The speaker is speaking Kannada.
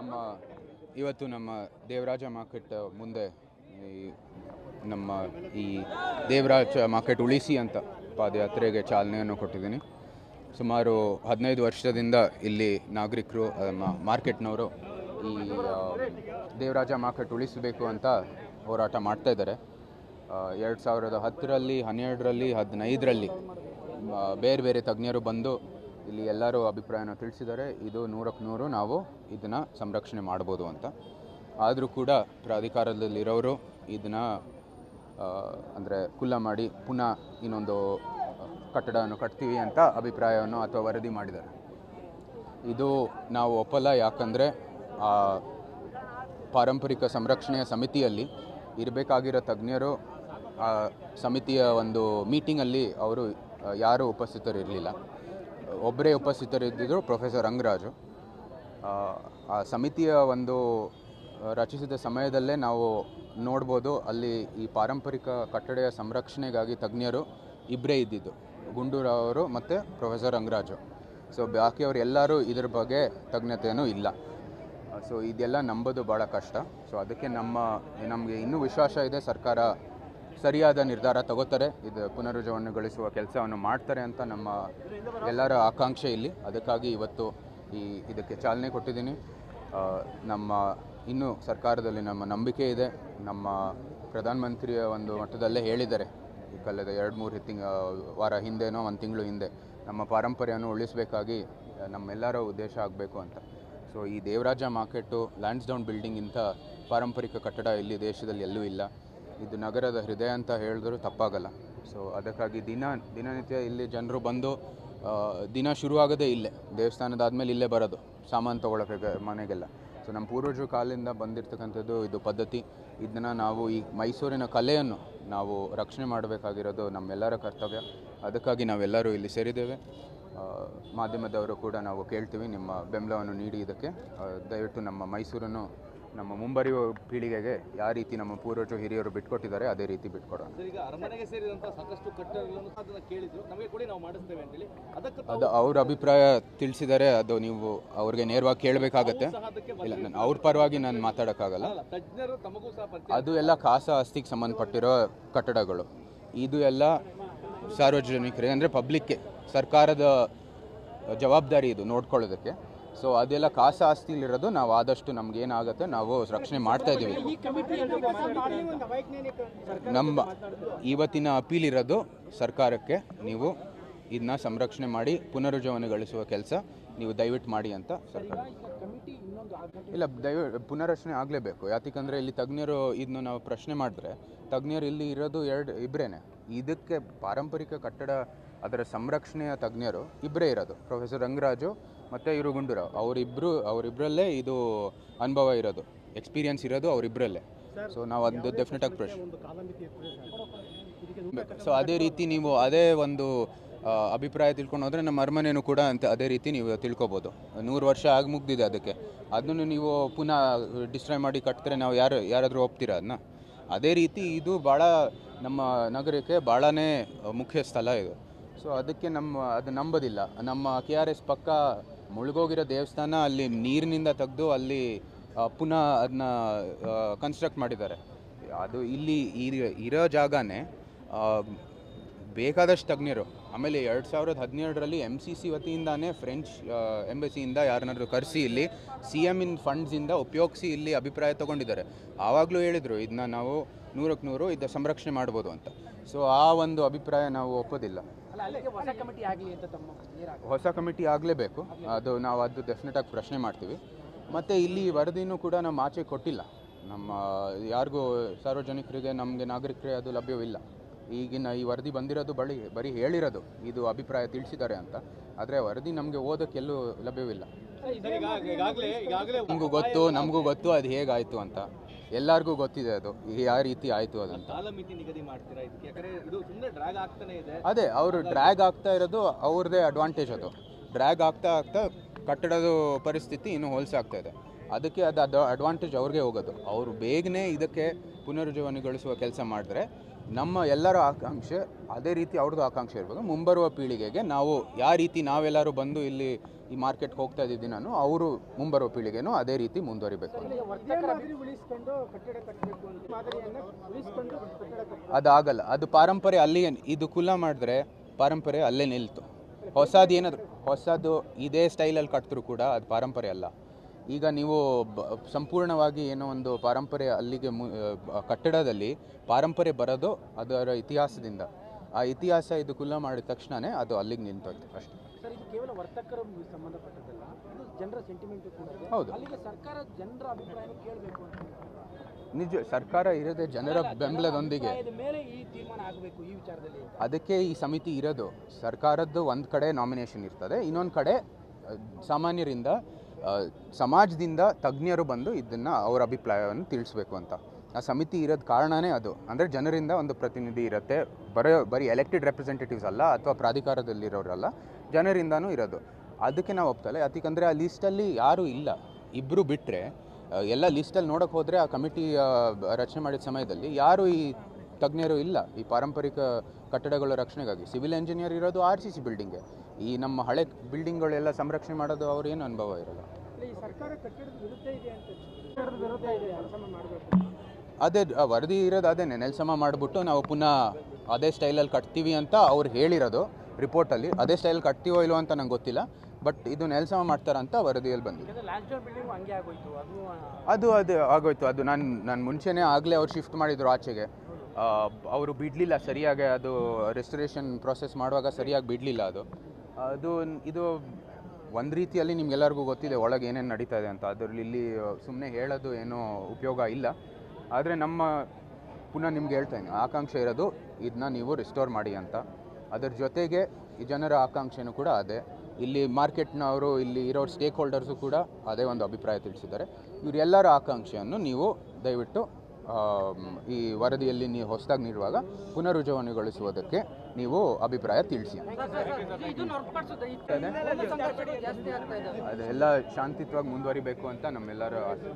ನಮ್ಮ ಇವತ್ತು ನಮ್ಮ ದೇವರಾಜ ಮಾರ್ಕೆಟ್ ಮುಂದೆ ಈ ನಮ್ಮ ಈ ದೇವರಾಜ ಮಾರ್ಕೆಟ್ ಉಳಿಸಿ ಅಂತ ಪಾದಯಾತ್ರೆಗೆ ಚಾಲನೆಯನ್ನು ಕೊಟ್ಟಿದ್ದೀನಿ. ಸುಮಾರು ಹದಿನೈದು ವರ್ಷದಿಂದ ಇಲ್ಲಿ ನಾಗರಿಕರು ಮಾರ್ಕೆಟ್ನವರು ಈ ದೇವರಾಜ ಮಾರ್ಕೆಟ್ ಉಳಿಸಬೇಕು ಅಂತ ಹೋರಾಟ ಮಾಡ್ತಾ ಇದ್ದಾರೆ. ಎರಡು ಸಾವಿರದ ಹತ್ತರಲ್ಲಿ, ಹನ್ನೆರಡರಲ್ಲಿ, ಹದಿನೈದರಲ್ಲಿ ಬೇರೆ ಬೇರೆ ತಜ್ಞರು ಬಂದು ಇಲ್ಲಿ ಎಲ್ಲರೂ ಅಭಿಪ್ರಾಯನ ತಿಳಿಸಿದ್ದಾರೆ. ಇದು ನೂರಕ್ಕೆ ನೂರು ನಾವು ಇದನ್ನು ಸಂರಕ್ಷಣೆ ಮಾಡ್ಬೋದು ಅಂತ. ಆದರೂ ಕೂಡ ಪ್ರಾಧಿಕಾರದಲ್ಲಿರೋರು ಇದನ್ನು ಅಂದರೆ ಕುಲ್ಲ ಮಾಡಿ ಪುನಃ ಇನ್ನೊಂದು ಕಟ್ಟಡವನ್ನು ಕಟ್ತೀವಿ ಅಂತ ಅಭಿಪ್ರಾಯವನ್ನು ಅಥವಾ ವರದಿ ಮಾಡಿದ್ದಾರೆ. ಇದು ನಾವು ಒಪ್ಪಲ್ಲ. ಯಾಕಂದರೆ, ಆ, ಪಾರಂಪರಿಕ ಸಂರಕ್ಷಣೆಯ ಸಮಿತಿಯಲ್ಲಿ ಇರಬೇಕಾಗಿರೋ ತಜ್ಞರು, ಆ, ಸಮಿತಿಯ ಒಂದು ಮೀಟಿಂಗಲ್ಲಿ ಅವರು ಯಾರೂ ಉಪಸ್ಥಿತರಿರಲಿಲ್ಲ. ಒಬ್ಬರೇ ಉಪಸ್ಥಿತರಿದ್ದರು ಪ್ರೊಫೆಸರ್ ರಂಗರಾಜು. ಆ, ಸಮಿತಿಯ ಒಂದು ರಚಿಸಿದ ಸಮಯದಲ್ಲೇ ನಾವು ನೋಡ್ಬೋದು ಅಲ್ಲಿ ಈ ಪಾರಂಪರಿಕ ಕಟ್ಟಡೆಯ ಸಂರಕ್ಷಣೆಗಾಗಿ ತಜ್ಞರು ಇಬ್ಬರೇ ಇದ್ದಿದ್ದು ಗುಂಡೂರಾವ್ ಮತ್ತು ಪ್ರೊಫೆಸರ್ ರಂಗರಾಜು. ಸೊ ಬಾಕಿಯವರು ಎಲ್ಲರೂ ಇದ್ರ ಬಗ್ಗೆ ತಜ್ಞತೆಯೂ ಇಲ್ಲ. ಸೊ ಇದೆಲ್ಲ ನಂಬೋದು ಭಾಳ ಕಷ್ಟ. ಸೊ ಅದಕ್ಕೆ ನಮ್ಮ ನಮಗೆ ಇನ್ನೂ ವಿಶ್ವಾಸ ಇದೆ ಸರ್ಕಾರ ಸರಿಯಾದ ನಿರ್ಧಾರ ತಗೋತಾರೆ. ಇದು ಪುನರುಜ್ಜೀವನಗೊಳಿಸುವ ಕೆಲಸವನ್ನು ಮಾಡ್ತಾರೆ ಅಂತ ನಮ್ಮ ಎಲ್ಲರ ಆಕಾಂಕ್ಷೆ ಇಲ್ಲಿ. ಅದಕ್ಕಾಗಿ ಇವತ್ತು ಈ ಇದಕ್ಕೆ ಚಾಲನೆ ಕೊಟ್ಟಿದ್ದೀನಿ. ನಮ್ಮ ಇನ್ನೂ ಸರ್ಕಾರದಲ್ಲಿ ನಮ್ಮ ನಂಬಿಕೆ ಇದೆ. ನಮ್ಮ ಪ್ರಧಾನಮಂತ್ರಿಯ ಒಂದು ಮಟ್ಟದಲ್ಲೇ ಹೇಳಿದ್ದಾರೆ. ಈ ಕಳೆದ ಎರಡು ಮೂರು ತಿಂಗ ವಾರ ಹಿಂದೆನೋ ಒಂದು ತಿಂಗಳು ಹಿಂದೆ ನಮ್ಮ ಪಾರಂಪರ್ಯವನ್ನು ಉಳಿಸಬೇಕಾಗಿ ನಮ್ಮೆಲ್ಲರ ಉದ್ದೇಶ ಆಗಬೇಕು ಅಂತ. ಸೊ, ಈ Devaraja market Lansdowne building ಇಂಥ ಪಾರಂಪರಿಕ ಕಟ್ಟಡ ಇಲ್ಲಿ ದೇಶದಲ್ಲಿ ಎಲ್ಲೂ ಇಲ್ಲ. ಇದು ನಗರದ ಹೃದಯ ಅಂತ ಹೇಳಿದ್ರು ತಪ್ಪಾಗಲ್ಲ. ಸೊ ಅದಕ್ಕಾಗಿ ದಿನ, ದಿನನಿತ್ಯ ಇಲ್ಲಿ ಜನರು ಬಂದು ದಿನ ಶುರುವಾಗೋದೇ ಇಲ್ಲೇ ದೇವಸ್ಥಾನದಾದ್ಮೇಲೆ ಇಲ್ಲೇ ಬರೋದು, ಸಾಮಾನು ತೊಗೊಳಕ್ಕೆ ಮನೆಗೆಲ್ಲ. ಸೊ ನಮ್ಮ ಪೂರ್ವಜರು ಕಾಲದಿಂದ ಬಂದಿರತಕ್ಕಂಥದ್ದು ಇದು ಪದ್ಧತಿ. ಇದನ್ನು ನಾವು ಈ ಮೈಸೂರಿನ ಕಲೆಯನ್ನು ನಾವು ರಕ್ಷಣೆ ಮಾಡಬೇಕಾಗಿರೋದು ನಮ್ಮೆಲ್ಲರ ಕರ್ತವ್ಯ. ಅದಕ್ಕಾಗಿ ನಾವೆಲ್ಲರೂ ಇಲ್ಲಿ ಸೇರಿದ್ದೇವೆ. ಮಾಧ್ಯಮದವರು ಕೂಡ ನಾವು ಕೇಳ್ತೀವಿ ನಿಮ್ಮ ಬೆಂಬಲವನ್ನು ನೀಡಿ ಇದಕ್ಕೆ. ದಯವಿಟ್ಟು ನಮ್ಮ ಮೈಸೂರನ್ನು ನಮ್ಮ ಮುಂಬರುವ ಪೀಳಿಗೆಗೆ ಯಾವ ರೀತಿ ನಮ್ಮ ಪೂರ್ವಜರು ಹಿರಿಯರು ಬಿಟ್ಕೊಟ್ಟಿದ್ದಾರೆ ಅದೇ ರೀತಿ ಬಿಟ್ಕೊಡೋಣ. ಈಗ ಅರಮನೆಗೆ ಸೇರಿದಂತ ಸಾಕಷ್ಟು ಕಟ್ಟಡಗಳನ್ನು ಅದನ್ನ ಕೇಳಿದ್ರು. ನಮಗೆ ಕೊಡಿ ನಾವು ಮಾಡಿಸ್ತೇವೆ ಅಂತೇಳಿ. ಅದಕ್ಕೆ ಅದು ಅವ್ರ ಅಭಿಪ್ರಾಯ ತಿಳಿಸಿದರೆ ಅದು ನೀವು ಅವ್ರಿಗೆ ನೇರವಾಗಿ ಕೇಳಬೇಕಾಗತ್ತೆ. ಇಲ್ಲ ನಾನು ಅವ್ರ ಪರವಾಗಿ ನಾನು ಮಾತಾಡೋಕ್ಕಾಗಲ್ಲ. ಅಲ್ಲ ತಜ್ಞರು ತಮಗೂ ಸಹ ಪರಿಚಯ ಅದು ಎಲ್ಲ ಖಾಸ ಆಸ್ತಿಗೆ ಸಂಬಂಧಪಟ್ಟಿರೋ ಕಟ್ಟಡಗಳು. ಇದು ಎಲ್ಲ ಸಾರ್ವಜನಿಕರಿಗೆ ಅಂದರೆ ಪಬ್ಲಿಕ್ಗೆ ಸರ್ಕಾರದ ಜವಾಬ್ದಾರಿ ಇದು ನೋಡ್ಕೊಳ್ಳೋದಕ್ಕೆ. ಸೊ ಅದೆಲ್ಲ ಖಾಸ ಆಸ್ತಿಲಿರೋದು ನಾವು ಆದಷ್ಟು ನಮ್ಗೇನಾಗುತ್ತೆ ನಾವು ರಕ್ಷಣೆ ಮಾಡ್ತಾ ಇದ್ದೀವಿ. ನಮ್ಮ ಇವತ್ತಿನ ಅಪೀಲ್ ಇರೋದು ಸರ್ಕಾರಕ್ಕೆ ನೀವು ಇದನ್ನ ಸಂರಕ್ಷಣೆ ಮಾಡಿ ಪುನರುಜ್ಜೀವನಗೊಳಿಸುವ ಕೆಲಸ ನೀವು ದಯವಿಟ್ಟು ಮಾಡಿ ಅಂತ ಸರ್ಕಾರ. ಇಲ್ಲ ದಯವಿ ಪುನರಚನೆ ಆಗಲೇಬೇಕು. ಯಾಕಂದರೆ ಇಲ್ಲಿ ತಜ್ಞರು ಇದನ್ನು ನಾವು ಪ್ರಶ್ನೆ ಮಾಡಿದ್ರೆ ತಜ್ಞರು ಇಲ್ಲಿ ಇರೋದು ಎರಡು ಇಬ್ಬರೇನೆ ಇದಕ್ಕೆ ಪಾರಂಪರಿಕ ಕಟ್ಟಡ ಅದರ ಸಂರಕ್ಷಣೆಯ ತಜ್ಞರು ಇಬ್ಬರೇ ಇರೋದು. ಪ್ರೊಫೆಸರ್ ರಂಗರಾಜು ಮತ್ತು ಇವರು ಗುಂಡೂರಾವ್. ಅವರಿಬ್ಬರು ಅವರಿಬ್ಬರಲ್ಲೇ ಇದು ಅನುಭವ ಇರೋದು. ಎಕ್ಸ್ಪೀರಿಯನ್ಸ್ ಇರೋದು ಅವರಿಬ್ಬರಲ್ಲೇ ಸೊ ನಾವು ಅದು ಡೆಫಿನೆಟ್ ಆಗಿ ಪ್ರಶ್ನೆ ಸೊ ಅದೇ ರೀತಿ ನೀವು ಅದೇ ಒಂದು ಅಭಿಪ್ರಾಯ ತಿಳ್ಕೊಂಡು ಹೋದರೆ ನಮ್ಮ ಅರಮನೆಯೂ ಕೂಡ ಅಂತ ಅದೇ ರೀತಿ ನೀವು ತಿಳ್ಕೊಬೋದು. ನೂರು ವರ್ಷ ಆಗಿ ಮುಗ್ದಿದೆ ಅದಕ್ಕೆ. ಅದನ್ನು ನೀವು ಪುನಃ ಡಿಸ್ಟ್ರಾಯ್ ಮಾಡಿ ಕಟ್ಟಿದ್ರೆ ನಾವು ಯಾರು ಯಾರಾದರೂ ಒಪ್ತೀರಾ ಅದನ್ನ ಅದೇ ರೀತಿ ಇದು ಭಾಳ ನಮ್ಮ ನಗರಕ್ಕೆ ಭಾಳನೇ ಮುಖ್ಯ ಸ್ಥಳ ಇದು. ಸೊ ಅದಕ್ಕೆ ನಮ್ಮ, ಅದು ನಂಬೋದಿಲ್ಲ. ನಮ್ಮ ಕೆ ಆರ್ ಎಸ್ ಪಕ್ಕ ಮುಳುಗೋಗಿರೋ ದೇವಸ್ಥಾನ, ಅಲ್ಲಿ ನೀರಿನಿಂದ ತೆಗೆದು ಅಲ್ಲಿ ಪುನಃ ಅದನ್ನ ಕನ್ಸ್ಟ್ರಕ್ಟ್ ಮಾಡಿದ್ದಾರೆ. ಅದು ಇಲ್ಲಿ ಇರ- ಜಾಗನೇ ಬೇಕಾದಷ್ಟು ತಜ್ಞರು. ಆಮೇಲೆ ಎರಡು ಸಾವಿರದ ಹದಿನೇಳರಲ್ಲಿ ಎಂ ಸಿ ಸಿ ವತಿಯಿಂದಾನೇ ಫ್ರೆಂಚ್ ಎಂಬಸಿಯಿಂದ ಯಾರನ್ನಾದ್ರು ಕರೆಸಿ ಇಲ್ಲಿ ಸಿ ಎಂ ಇನ್ ಫಂಡ್ಸಿಂದ ಉಪಯೋಗಿಸಿ ಇಲ್ಲಿ ಅಭಿಪ್ರಾಯ ತೊಗೊಂಡಿದ್ದಾರೆ. ಆವಾಗಲೂ ಹೇಳಿದರು ಇದನ್ನ ನಾವು ನೂರಕ್ಕೆ ನೂರು ಇದು ಸಂರಕ್ಷಣೆ ಮಾಡ್ಬೋದು ಅಂತ. ಸೊ ಆ ಒಂದು ಅಭಿಪ್ರಾಯ ನಾವು ಒಪ್ಪೋದಿಲ್ಲ. ಹೊಸ ಕಮಿಟಿ ಆಗಲಿ ಅಂತ ತಮ್ಮ ನೀರಾಗ. ಹೊಸ ಕಮಿಟಿ ಆಗಲೇಬೇಕು. ಅದು ನಾವು ಅದು ಡೆಫಿನೆಟಾಗಿ ಪ್ರಶ್ನೆ ಮಾಡ್ತೀವಿ. ಮತ್ತು ಇಲ್ಲಿ ವರದಿನೂ ಕೂಡ ನಮ್ಮ ಆಚೆ ಕೊಟ್ಟಿಲ್ಲ. ನಮ್ಮ ಯಾರಿಗೂ ಸಾರ್ವಜನಿಕರಿಗೆ ನಮಗೆ ನಾಗರಿಕರಿಗೆ ಅದು ಲಭ್ಯವಿಲ್ಲ. ಈಗಿನ ಈ ವರದಿ ಬಂದಿರೋದು ಬಳಿ ಬರೀ ಹೇಳಿರೋದು. ಇದು ಅಭಿಪ್ರಾಯ ತಿಳಿಸಿದ್ದಾರೆ ಅಂತ. ಆದರೆ ವರದಿ ನಮಗೆ ಓದೋಕ್ಕೆ ಎಲ್ಲೂ ಲಭ್ಯವಿಲ್ಲ. ನಮಗೂ ಗೊತ್ತು ನಮಗೂ ಗೊತ್ತು ಅದು ಹೇಗಾಯಿತು ಅಂತ. ಎಲ್ಲರಿಗೂ ಗೊತ್ತಿದೆ ಅದು. ಯಾವ ರೀತಿ ಆಯಿತು ಅದು ಅದೇ ಅವರು ಡ್ರ್ಯಾಗ್ ಆಗ್ತಾ ಇರೋದು ಅವ್ರದ್ದೇ ಅಡ್ವಾಂಟೇಜ್ ಅದು. ಡ್ರ್ಯಾಗ್ ಆಗ್ತಾ ಆಗ್ತಾ ಕಟ್ಟಡದ ಪರಿಸ್ಥಿತಿ ಇನ್ನೂ ಹೋಲ್ಸಾಗ್ತಾ ಇದೆ. ಅದಕ್ಕೆ ಅದು ಅದು ಅಡ್ವಾಂಟೇಜ್ ಅವ್ರಿಗೆ ಹೋಗೋದು. ಅವರು ಬೇಗನೆ ಇದಕ್ಕೆ ಪುನರುಜ್ಜೀವನಗೊಳಿಸುವ ಕೆಲಸ ಮಾಡಿದ್ರೆ ನಮ್ಮ ಎಲ್ಲರ ಆಕಾಂಕ್ಷೆ ಅದೇ ರೀತಿ ಅವ್ರದ್ದು ಆಕಾಂಕ್ಷೆ ಇರ್ಬೋದು. ಮುಂಬರುವ ಪೀಳಿಗೆಗೆ ನಾವು ಯಾವ ರೀತಿ ನಾವೆಲ್ಲರೂ ಬಂದು ಇಲ್ಲಿ ಈ ಮಾರ್ಕೆಟ್ಗೆ ಹೋಗ್ತಾ ಇದ್ದಿದ್ದು ನಾನು ಅವರು ಮುಂಬರುವ ಪೀಳಿಗೆನೂ ಅದೇ ರೀತಿ ಮುಂದುವರಿಬೇಕು ಅದಾಗಲ್ಲ ಅದು ಪಾರಂಪರೆ ಅಲ್ಲಿ ಇದು ಕುಲ ಮಾಡಿದ್ರೆ ಪಾರಂಪರೆ ಅಲ್ಲೇ ನಿಲ್ತು. ಹೊಸದು ಏನಾದರೂ ಹೊಸದು ಇದೇ ಸ್ಟೈಲಲ್ಲಿ ಕಟ್ಟಿದ್ರು ಕೂಡ ಅದು ಪಾರಂಪರೆ ಅಲ್ಲ. ಈಗ ನೀವು ಸಂಪೂರ್ಣವಾಗಿ ಏನೋ ಒಂದು ಪಾರಂಪರೆ ಅಲ್ಲಿಗೆ ಮು ಕಟ್ಟಡದಲ್ಲಿ ಪಾರಂಪರೆ ಬರೋದು ಅದರ ಇತಿಹಾಸದಿಂದ. ಆ ಇತಿಹಾಸ ಇದು ಕುಲ್ಲ ಮಾಡಿದ ತಕ್ಷಣವೇ ಅದು ಅಲ್ಲಿಗೆ ನಿಂತೋಯ್ತು ಅಷ್ಟೇ. ಕೇವಲ ವರ್ತಕರ ಸಂಬಂಧಪಟ್ಟದ್ದಲ್ಲ ಇದು ಜನರ ಸೆಂಟಿಮೆಂಟ್ ಕೂಡ ಹೌದು. ಅಲ್ಲಿಗೆ ಸರ್ಕಾರ ಜನರ ಅಭಿಪ್ರಾಯ ಕೇಳಬೇಕು ಅಂತ ನಿಜ ಸರ್ಕಾರ ಇರೋದೇ ಜನರ ಬೆಂಬಲದೊಂದಿಗೆ. ಅದಕ್ಕೆ ಈ ಸಮಿತಿ ಇರೋದು. ಸರ್ಕಾರದ್ದು ಒಂದು ಕಡೆ ನಾಮಿನೇಷನ್ ಇರ್ತದೆ ಇನ್ನೊಂದು ಕಡೆ ಸಾಮಾನ್ಯರಿಂದ ಸಮಾಜದಿಂದ ತಜ್ಞರು ಬಂದು ಇದನ್ನು ಅವರ ಅಭಿಪ್ರಾಯವನ್ನು ತಿಳಿಸ್ಬೇಕು ಅಂತ. ಆ ಸಮಿತಿ ಇರೋದು ಕಾರಣನೇ ಅದು. ಅಂದರೆ ಜನರಿಂದ ಒಂದು ಪ್ರತಿನಿಧಿ ಇರುತ್ತೆ. ಬರೋ, ಬರೀ ಎಲೆಕ್ಟೆಡ್ ರೆಪ್ರೆಸೆಂಟೇಟಿವ್ಸ್ ಅಲ್ಲ ಅಥವಾ ಪ್ರಾಧಿಕಾರದಲ್ಲಿರೋರಲ್ಲ, ಜನರಿಂದನೂ ಇರೋದು. ಅದಕ್ಕೆ ನಾವು ಒಪ್ತಲ್ಲ ಯಾಕಂದರೆ ಆ ಲಿಸ್ಟಲ್ಲಿ ಯಾರೂ ಇಲ್ಲ. ಇಬ್ಬರು ಬಿಟ್ಟರೆ ಎಲ್ಲ ಲಿಸ್ಟಲ್ಲಿ ನೋಡೋಕೆ ಹೋದರೆ ಆ ಕಮಿಟಿ ರಚನೆ ಮಾಡಿದ ಸಮಯದಲ್ಲಿ ಯಾರು ಈ ತಜ್ಞರು ಇಲ್ಲ. ಈ ಪಾರಂಪರಿಕ ಕಟ್ಟಡಗಳ ರಕ್ಷಣೆಗಾಗಿ. ಸಿವಿಲ್ ಇಂಜಿನಿಯರ್ ಇರೋದು ಆರ್ ಸಿ ಸಿ ಬಿಲ್ಡಿಂಗ್ಗೆ ಈ ನಮ್ಮ ಹಳೆ ಬಿಲ್ಡಿಂಗ್ಗಳೆಲ್ಲ ಸಂರಕ್ಷಣೆ ಮಾಡೋದು ಅವ್ರೇನು ಏನು ಅನುಭವ ಇರಲ್ಲ. ಈ ಸರ್ಕಾರ ಕಟ್ಟಡದ ವಿರುದ್ಧ ಇದೆ ಅಂತ ಕಟ್ಟಡದ ಇದೆ. ಕೆಲಸ ಮಾಡಬೇಕು. ಅದೇ ವರದಿ ಇರೋದು ಅದೇನೆ ನೆಲಸಮ ಮಾಡಿಬಿಟ್ಟು ನಾವು ಪುನಃ ಅದೇ ಸ್ಟೈಲಲ್ಲಿ ಕಟ್ತೀವಿ ಅಂತ ಅವ್ರು ಹೇಳಿರೋದು ರಿಪೋರ್ಟಲ್ಲಿ. ಅದೇ ಸ್ಟೈಲ್ ಕಟ್ತೀವೋ ಇಲ್ವೋ ಅಂತ ನಂಗೆ ಗೊತ್ತಿಲ್ಲ. ಬಟ್ ಇದು ನೆಲಸಮ ಮಾಡ್ತಾರಂತ ವರದಿಯಲ್ಲಿ ಬಂದಿದೆ. ಯಾಕಂದ್ರೆ ಲಾಸ್ಟ್ ಬಿಲ್ಡಿಂಗ್ ಹಂಗೆ ಆಗೋಯ್ತು. ಅದು ಅದು ಅದು ಆಗೋಯ್ತು. ಅದು ನಾನು ನಾನು ಮುಂಚೆನೇ ಆಗಲೇ ಅವ್ರು ಶಿಫ್ಟ್ ಮಾಡಿದ್ರು ಆಚೆಗೆ. ಅವರು ಬಿಡಲಿಲ್ಲ ಸರಿಯಾಗಿ ಅದು ರೆಸ್ಟೋರೇಷನ್ ಪ್ರೊಸೆಸ್ ಮಾಡುವಾಗ ಸರಿಯಾಗಿ ಬಿಡಲಿಲ್ಲ ಅದು. ಅದು ಇದು ಒಂದು ರೀತಿಯಲ್ಲಿ ನಿಮ್ಗೆಲ್ಲರಿಗೂ ಗೊತ್ತಿದೆ ಒಳಗೆ ಏನೇನು ನಡೀತಾ ಇದೆ ಅಂತ. ಅದರಲ್ಲಿ ಇಲ್ಲಿ ಸುಮ್ಮನೆ ಹೇಳೋದು ಏನೂ ಉಪಯೋಗ ಇಲ್ಲ. ಆದರೆ ನಮ್ಮ ಪುನಃ ನಿಮ್ಗೆ ಹೇಳ್ತಾಯಿದ್ದೀನಿ ಆಕಾಂಕ್ಷೆ ಇರೋದು ಇದನ್ನ ನೀವು ರಿಸ್ಟೋರ್ ಮಾಡಿ ಅಂತ. ಅದರ ಜೊತೆಗೆ ಈ ಜನರ ಆಕಾಂಕ್ಷೆನೂ ಕೂಡ ಅದೇ. ಇಲ್ಲಿ ಮಾರ್ಕೆಟ್ನವರು, ಇಲ್ಲಿ ಇರೋ ಸ್ಟೇಕ್ ಹೋಲ್ಡರ್ಸು ಕೂಡ ಅದೇ ಒಂದು ಅಭಿಪ್ರಾಯ ತಿಳಿಸಿದ್ದಾರೆ. ಇವರೆಲ್ಲರ ಆಕಾಂಕ್ಷೆಯನ್ನು ನೀವು ದಯವಿಟ್ಟು ಈ ವರದಿಯಲ್ಲಿ ನೀವು ಹೊಸದಾಗಿ ನೀಡುವಾಗ ಪುನರುಜ್ಜೀವನಗೊಳಿಸುವುದಕ್ಕೆ ನೀವು ಅಭಿಪ್ರಾಯ ತಿಳಿಸಿ. ಅದೆಲ್ಲ ಶಾಂತಿತ್ವಾಗಿ ಮುಂದುವರಿಬೇಕು ಅಂತ ನಮ್ಮೆಲ್ಲರ ಆಸೆ.